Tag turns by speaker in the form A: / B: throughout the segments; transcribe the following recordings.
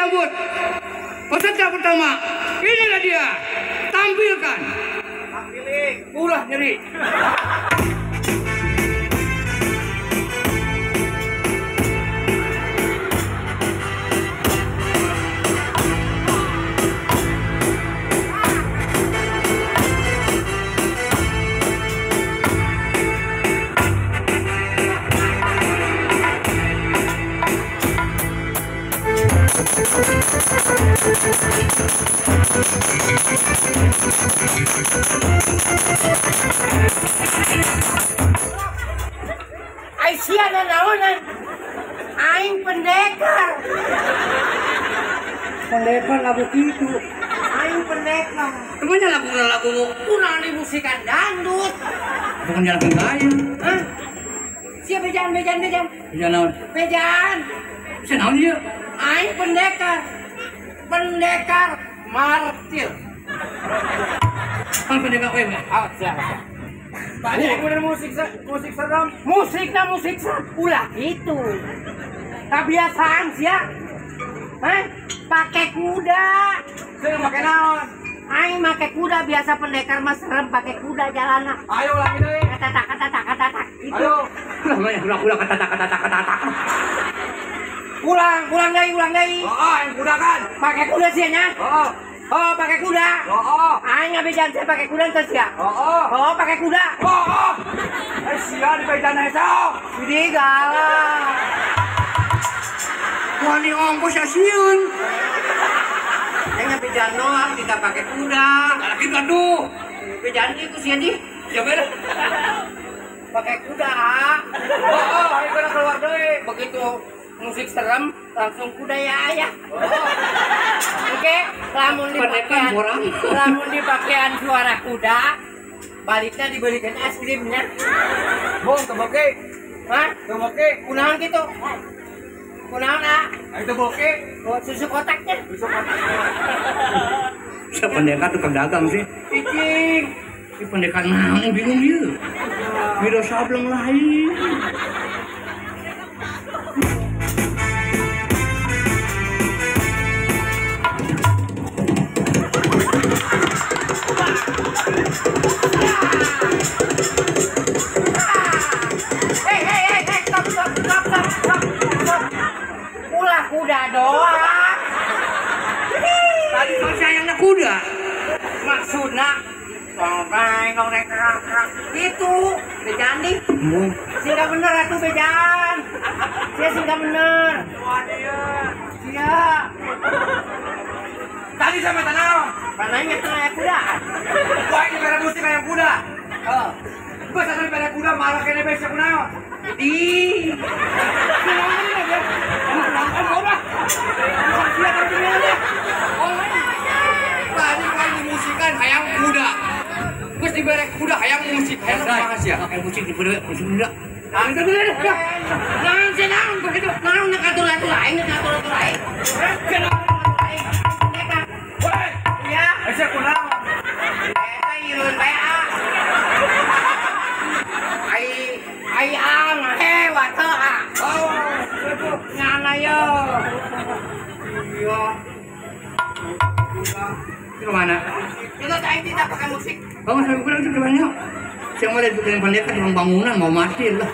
A: sambut peserta pertama. Inilah dia. Tampilkan. Ulah nyeri. Lagu gitu.
B: aing pendekar
A: Temannya lagu lagu
B: kurang dimusikan dangdut.
A: Bukan jalan gaya.
B: Hah? siapa bejan bejan bejan
A: Jangan
B: bejan
A: Bisa naon dia?
B: aing pendekar. Pendekar martir.
A: Kan pendekar kowe.
B: oh siapa banyak bener musik musik serem musiknya musik ulah gitu kebiasaan sih ya Hah? pakai kuda
A: Saya pakai naon?
B: Aing make kuda biasa pendekar mas serem pakai kuda jalanan.
A: Ayo ulangi deh.
B: Kata tak kata tak kata tak. Itu.
A: Ayo. Ulah banyak ulah ulah kata kata kata kata kata.
B: Ulang, ulang deh, ulang deh.
A: Oh, yang kuda kan?
B: Pakai kuda sih nya.
A: Oh,
B: Oh, pakai kuda.
A: oh, oh,
B: Aing ngabe jangan pakai kuda terus ya.
A: oh, oh.
B: Oh, pakai kuda.
A: Oh, oh. Eh, sia di bedan eso.
B: Jadi galak.
A: Wani ongkos ya sieun.
B: Aing ngabe jangan doang kita pakai kuda.
A: Lagi gaduh.
B: Bejan itu sih di.
A: Ya bener.
B: Pakai kuda.
A: Oh, oh, kena keluar deui.
B: Begitu musik serem langsung kuda ya ayah. Oke, lamun di pakaian, lamun di pakaian suara kuda, baliknya dibelikan es krimnya.
A: Bong, teboke.
B: Hah?
A: Teboke.
B: Kunaon gitu? Kunaon ah?
A: Ayo teboke.
B: Oh, susu kotaknya.
A: Saya pendekar tukang dagang sih.
B: Icing.
A: Ini pendekar naon yang bingung dia. Beda sableng lain.
B: Hei, doang.
A: Tadi kan sayangnya kuda.
B: Maksudnya, Tongkreng, tongkreng, kerang, kerang. Itu, bejan di. Sehingga bener aku bejan. Dia sehingga bener. Iya.
A: Tadi sama tanah.
B: Panahnya tengah kuda.
A: Wah, ini merah musik kayak kuda.
B: Oh.
A: Gua sampai pada kuda malah kena besok kunaon.
B: Jadi,
A: Kunaon ini Ya.
B: naon sih naon begitu? Atur lain, atur lain.
A: Woi,
B: ya.
A: asa kunaon?
B: Eta irun bae ah. Ai ai ang he wato ah.
A: Oh,
B: Ngana yo.
A: Itu ke mana?
B: Itu tadi tidak pakai musik.
A: Kamu sampai pulang itu ke mana? Saya mau lihat bikin pendekar di bangunan mau mati lah.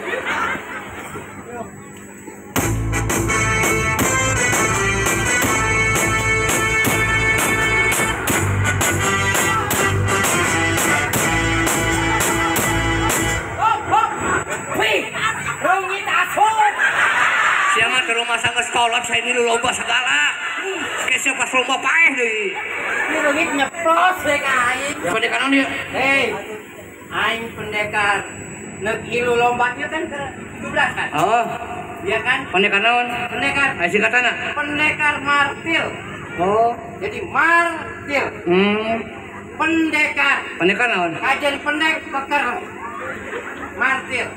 A: Ke rumah sang sekolah saya ini lomba segala. Kayak siapa lomba paeh deh.
B: Ini rungit nyeplos deh aing.
A: Pendekar naon dia?
B: Hei, aing pendekar. Nek ilu lombanya kan ke 17 kan?
A: Oh,
B: Iya kan?
A: pendekar naon?
B: Pendekar.
A: Ayo singkatana.
B: Pendekar martil.
A: Oh,
B: Jadi martil.
A: hmm,
B: Pendekar.
A: pendekar naon?
B: Kajian pendek peker. Martil.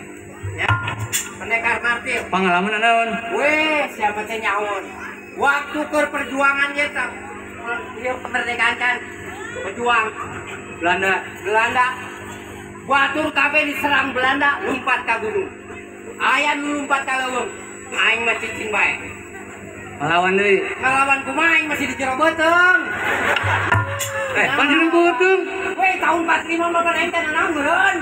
B: Ya. Pendekar martil.
A: Pengalaman naon?
B: Weh, siapa teh nyaon? Waktu ke perjuangan ya tak. Dia kemerdekaan kan. Pejuang
A: Belanda.
B: Belanda. Batur kabeh diserang Belanda lompat ke gunung. Ayah nu lompat ke leuweung. Aing mah cicing bae.
A: Ngelawan deui.
B: ngelawan kumain masih di jero beteng
A: Eh, pan jeung beuteung.
B: Weh tahun 45 mah aing teh naon meureun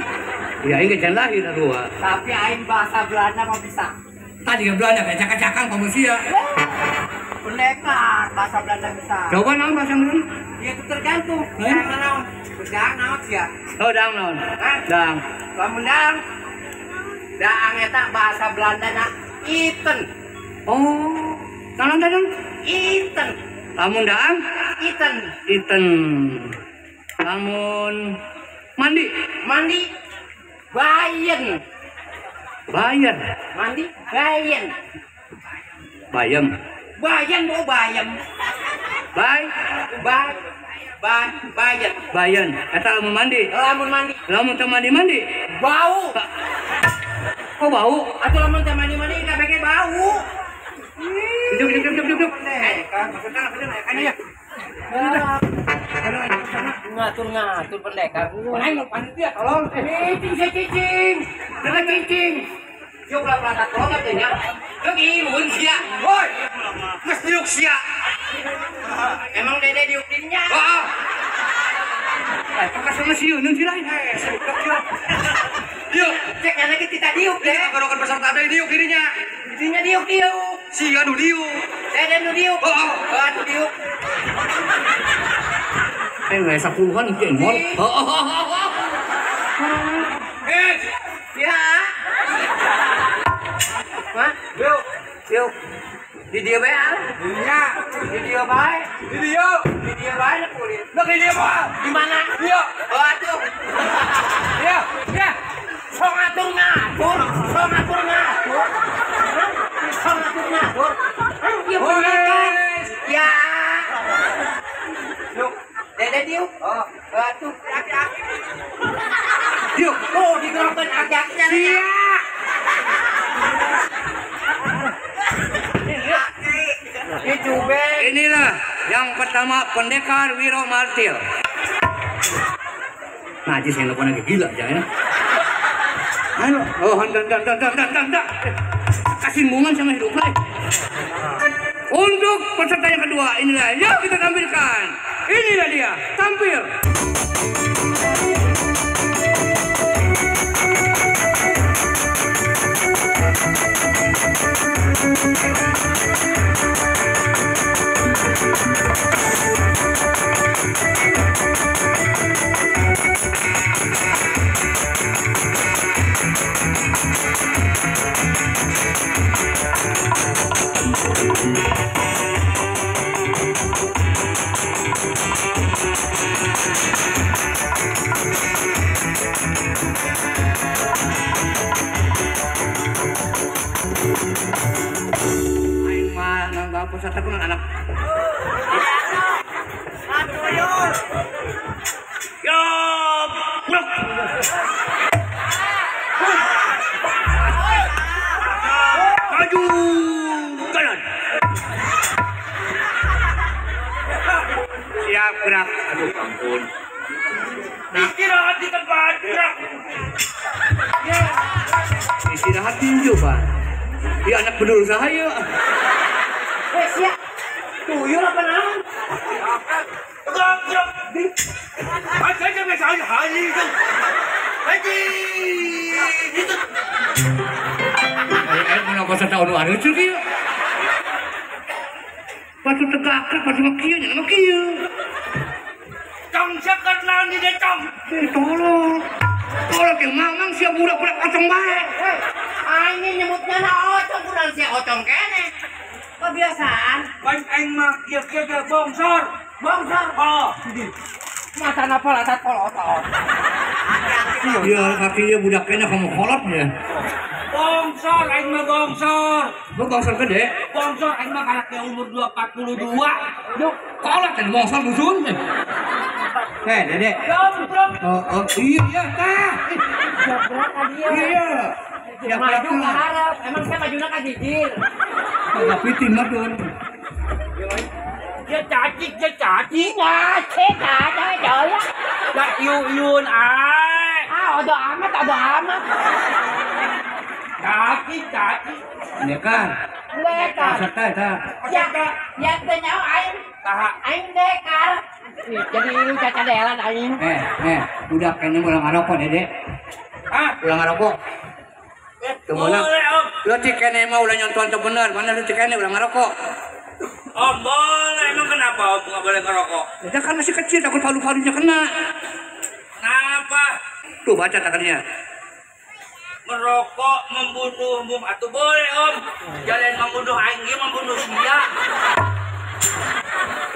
A: Ya ini can lahir dua.
B: tapi aing bahasa Belanda mah bisa
A: Tadi ke Belanda kayak cakak-cakang manusia.
B: pendekar bahasa Belanda bisa
A: Coba naon bahasa Belanda?
B: Ya itu tergantung.
A: Eh?
B: Naon? Bedang naon ya?
A: Oh, dang naon. Dang.
B: Lamun dang. Daang eta bahasa Belanda na iten.
A: Oh, naon dang?
B: Iten.
A: Lamun dang,
B: Iten.
A: iten. Lamun mandi,
B: Mandi. Bayen.
A: bayar.
B: Mandi. Bayen.
A: Bayam.
B: Bayen mau bayem.
A: Bay,
B: Bay. Bay. Bayen.
A: bayan. Eta lamun mandi.
B: Lamun mandi.
A: Lamun teu mandi-mandi.
B: Bau.
A: Kok bau?
B: Atau lamun teh mandi-mandi kita pakai bau.
A: Hidup, hidup, hidup, hidup.
B: Maksudnya kan ya. ngatur-ngatur pendekar. Main lo panitia tolong. Cicing saya cicing. Dengan cicing. Yuk lah pelata tolong katanya. Yuk ilun sia. Woi. Mas diuk sia. Emang dede diuk dirinya.
A: Ah. Eh, pakai sama sieu nu sih lain. Yuk,
B: Cek anak kita diuk deh.
A: ngagorokan peserta ada diuk dirinya.
B: Dirinya diuk diuk.
A: Si anu diuk.
B: Dede nu diuk.
A: Oh, oh.
B: Oh, nu diuk.
A: Eh, nggak sepuluhan mungkin mall. Oh, oh, oh, oh, oh. Eh,
B: Ya. Hah?
A: yuk,
B: Diuk. Di dia bae.
A: Iya.
B: Di dia bae.
A: Di dia.
B: Di dia bae kulit.
A: Nak di dia apa?
B: Di mana?
A: Iya.
B: Oh, atuh.
A: Inilah yang pertama pendekar Wiro Martil. Najis yang lupa lagi gila jangan. Ayo, oh dan dan dan dan dan. Kasih bungan sama hidup lah. Untuk peserta yang kedua inilah yang kita tampilkan. Inilah dia tampil. Gerak. Aduh ampun. Istirahat di tempat gerak. Istirahat tinju, Pak. Ya anak bedul saya.
B: Eh, siap. Tuyul apa naon?
A: Gerak, gerak. Aja aja biasa aja. Haji. Haji. Gitu. Kenapa dia? Patu tegak, jangan makia. Cang sekat lan di decang. Tolong. Tolong yang mamang siap budak-budak kocong baik.
B: Eh, ah, ini nyebutnya na ocong kurang si ocong kene. Kebiasaan.
C: Kan aing mah kieu-kieu bongsor.
B: Bongsor.
C: Oh,
B: Mata napa latat polotot.
A: Iya, kakinya budak kena kamu kolot ya.
C: bongsor aing mah bongsor.
A: Lu bongsor gede.
C: Bongsor aing mah anaknya umur 242.
A: Yuk, kolot dan bongsor dusun. Heh, dedek.
C: Dom, dom.
A: Oh, oh, iya, iya, tah.
B: dia.
A: Iya. Ya,
B: maju
A: kelak
B: ke harap. Emang saya majunya kan jijir.
A: Kagak piting mah tuh.
C: Dia cacik, dia cacik.
B: Ya, cek ada doya.
C: Ya iu-iun ai.
B: Ah, ada amat, ada amat.
C: Cacik, cacik.
A: Ya kan?
D: Lekar.
A: Serta eta.
D: Yang yang teh nyawa aing.
C: Taha.
D: Aing lekar. Ih, Jadi lu caca delan aing.
A: Eh, eh, udah kayaknya ulah ngarokok, Dede.
C: Ah,
A: Ulah ngarokok. Ke mana?
C: boleh om.
A: Lo cikene mah ulah nyonton tuh bener, mana lu cikene ulah ngarokok.
C: Om boleh. Emang kenapa om nggak boleh ngerokok?
A: Ya kan masih kecil, takut palu-palunya kena.
C: Kenapa?
A: Tuh baca takkannya.
C: Merokok membunuh atau boleh om? Jalan membunuh aing ge membunuh sia.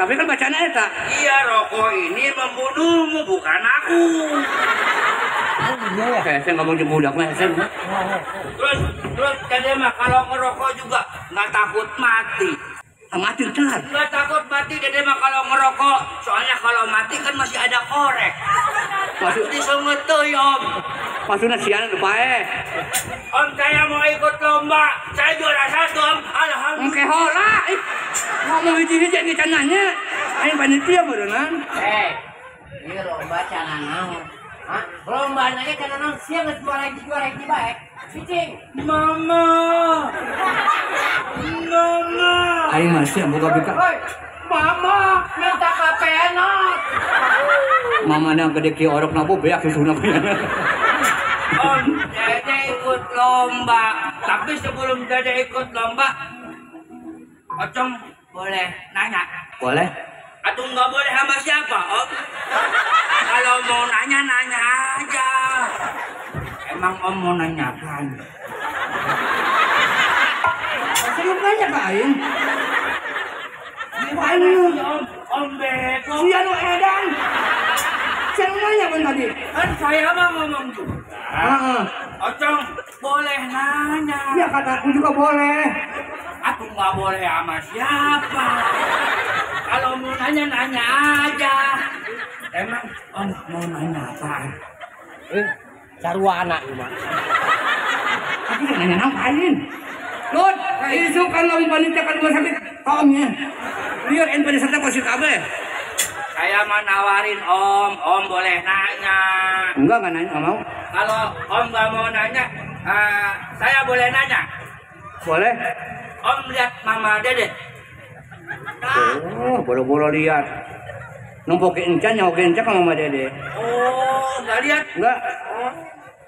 A: Tapi kan bacanya eta.
C: Iya rokok ini membunuhmu bukan aku.
A: Kayak saya ngomong jeung budak mah saya.
C: Terus terus kade mah kalau ngerokok juga nggak takut mati.
A: Mati ntar.
C: Nggak takut mati dede mah kalau ngerokok. Soalnya kalau mati kan masih ada korek.
A: Masuk
C: Jadi sengeteuy om.
A: masuknya sian lupa eh.
C: Om saya mau ikut lomba. Saya juara satu om. Alhamdulillah.
A: Engke hola. Ngomong di cananya. Aing panitia berenang.
D: Eh, ini lomba cana naon? Hah? Lomba nanya cana naon? Siang geus juara lagi juara lagi baik. Cicing.
C: Mama. Mama.
A: Aing masih bika.
D: Woi, mama minta kapenot.
A: Mama na gede ki orok na beak susuna
C: Om, Dede ikut lomba. Tapi sebelum Dede ikut lomba, Ocong boleh nanya.
A: Boleh?
C: Atau nggak boleh sama siapa, Om? Kalau mau nanya, nanya aja. Emang Om mau nanya kan?
A: Saya banyak ka aing. Aing lu.
C: Om, Om bego.
A: Sian lu edan. Saya nanya kan tadi.
C: Kan saya mah ngomong juga.
A: Heeh.
C: Ocong boleh nanya.
A: Ya kataku juga boleh.
C: Aku nggak boleh sama siapa. Kalau mau nanya nanya aja. Emang om mau nanya apa?
D: Eh, sarua anak ieu mah.
A: Tapi jangan nanya ngapain. Lord, isu kan lawan panitia kan rumah sakit kaumnya. Lihat en pada serta posisi kabeh.
C: Saya mau nawarin om, om boleh nanya.
A: Enggak, enggak nanya, enggak mau.
C: Kalau om nggak mau nanya, eh, saya boleh nanya.
A: Boleh?
C: Om lihat mama dede.
A: Oh, boro-boro lihat. Numpuk encan, nyawa encan sama mama dede.
C: Oh, nggak lihat?
A: Enggak.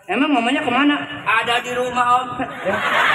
A: Emang mamanya ke mana?
C: Ada di rumah om.